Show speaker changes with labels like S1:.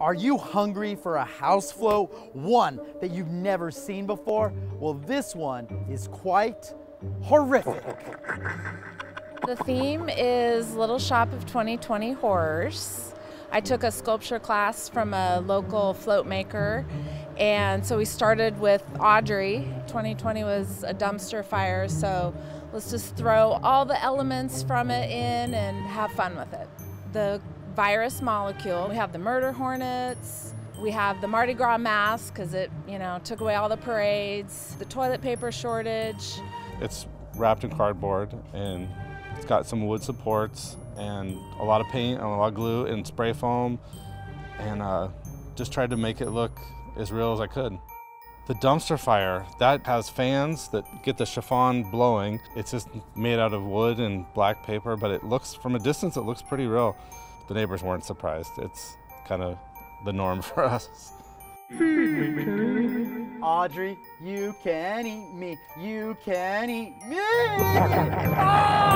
S1: Are you hungry for a house float? One that you've never seen before? Well, this one is quite horrific.
S2: The theme is Little Shop of 2020 Horrors. I took a sculpture class from a local float maker, and so we started with Audrey. 2020 was a dumpster fire, so let's just throw all the elements from it in and have fun with it. The virus molecule. We have the murder hornets. We have the Mardi Gras mask because it, you know, took away all the parades. The toilet paper shortage.
S3: It's wrapped in cardboard and it's got some wood supports and a lot of paint and a lot of glue and spray foam and uh, just tried to make it look as real as I could. The dumpster fire, that has fans that get the chiffon blowing. It's just made out of wood and black paper, but it looks, from a distance, it looks pretty real the neighbors weren't surprised. It's kind of the norm for us.
S1: Audrey, you can eat me. You can eat me. ah!